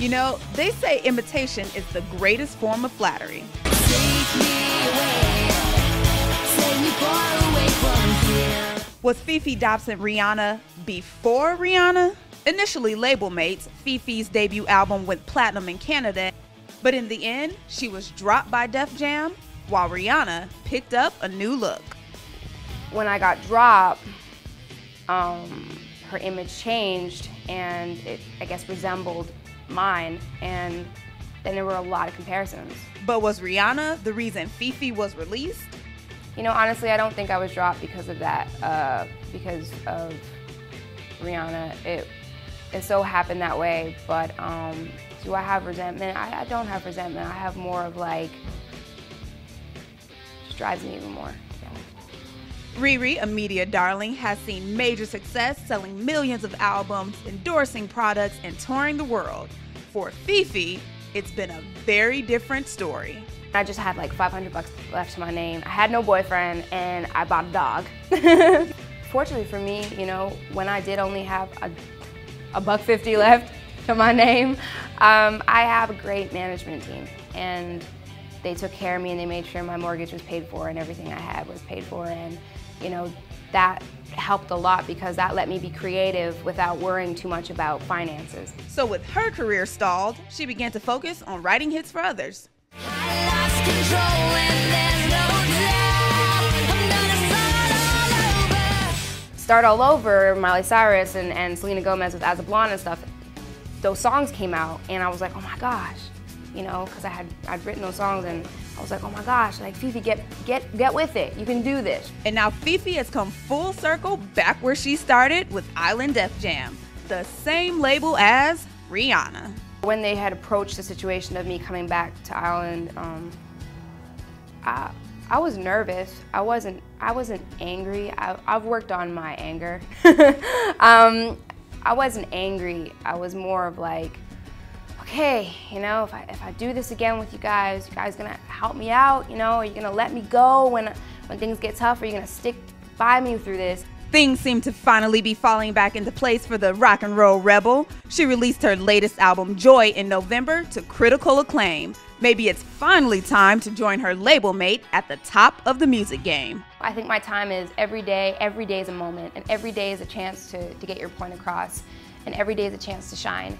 You know, they say imitation is the greatest form of flattery. Was Fefe Dobson Rihanna before Rihanna? Initially label mates, Fefe's debut album went platinum in Canada, but in the end, she was dropped by Def Jam while Rihanna picked up a new look. When I got dropped, um, her image changed and it, I guess, resembled mine. And then there were a lot of comparisons. But was Rihanna the reason Fefe was released? You know, honestly, I don't think I was dropped because of that, uh, because of Rihanna. It, it so happened that way, but um, do I have resentment? I, I don't have resentment. I have more of like, just drives me even more. Riri, a media darling, has seen major success selling millions of albums, endorsing products, and touring the world. For Fefe, it's been a very different story. I just had like 500 bucks left to my name. I had no boyfriend and I bought a dog. Fortunately for me, you know, when I did only have a, a buck 50 left to my name, um, I have a great management team and they took care of me and they made sure my mortgage was paid for and everything I had was paid for and you know, that helped a lot because that let me be creative without worrying too much about finances. So with her career stalled, she began to focus on writing hits for others. Start All Over, Miley Cyrus and, and Selena Gomez with As a Blonde and stuff, those songs came out and I was like, oh my gosh, you know, because I had I'd written those songs and I was like, oh my gosh, like Fefe, get get get with it. You can do this. And now Fefe has come full circle back where she started with Island Def Jam, the same label as Rihanna. When they had approached the situation of me coming back to Island, um, I, I was nervous. I wasn't, I wasn't angry. I, have worked on my anger. um, I wasn't angry. I was more of like, okay, you know, if I, if I do this again with you guys, you guys gonna help me out, you know? Are you gonna let me go when, when things get tough? Are you gonna stick by me through this? Things seem to finally be falling back into place for the rock and roll rebel. She released her latest album, Joy, in November to critical acclaim. Maybe it's finally time to join her label mate at the top of the music game. I think my time is every day, every day is a moment, and every day is a chance to, to get your point across, and every day is a chance to shine.